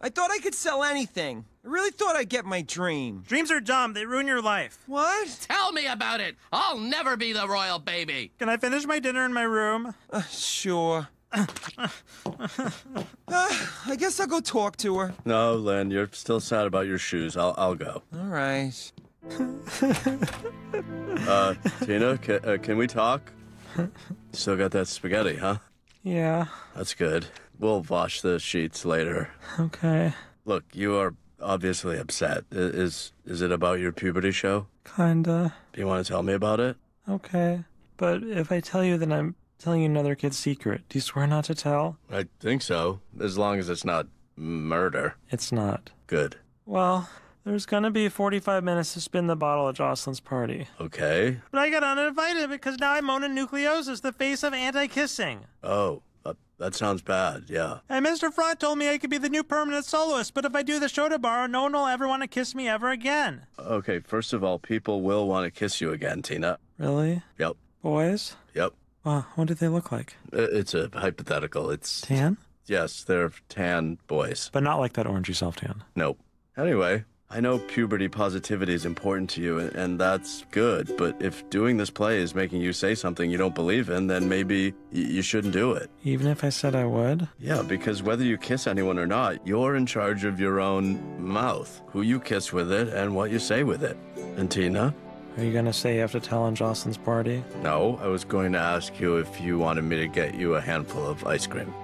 I thought I could sell anything. I really thought I'd get my dream. Dreams are dumb. They ruin your life. What? Tell me about it. I'll never be the royal baby. Can I finish my dinner in my room? Uh, sure. uh, I guess I'll go talk to her. No, Len, you're still sad about your shoes. I'll, I'll go. All right. Uh, Tina, ca- uh, can we talk? Still got that spaghetti, huh? Yeah, That's good. We'll wash the sheets later. okay. Look, you are obviously upset. I- Is is it about your puberty show? Kinda. Do you want to tell me about it? Okay. But if I tell you then I'm telling you another kid's secret, do you swear not to tell? I think so, as long as it's not murder. It's not. Good. Well, there's gonna be 45 minutes to spin the bottle at Jocelyn's party. Okay. But I got uninvited because now I'm mononucleosis, the face of anti-kissing. Oh, uh, that sounds bad. Yeah. And Mr. Frond told me I could be the new permanent soloist, but if I do the show tomorrow, no one will ever want to kiss me ever again. Okay. First of all, people will want to kiss you again, Tina. Really? Yep. Boys? Yep. Wow, what do they look like? It's a hypothetical. It's Tan? yes, they're tan boys. But not like that orangey self tan. Nope. Anyway, I know puberty positivity is important to you, and, that's good. But if doing this play is making you say something you don't believe in, then maybe you shouldn't do it. Even if I said I would? Yeah, because whether you kiss anyone or not, you're in charge of your own mouth, who you kiss with it, and what you say with it. And Tina? Are you gonna say you have to tell on Jocelyn's party? No, I was going to ask you if you wanted me to get you a handful of ice cream.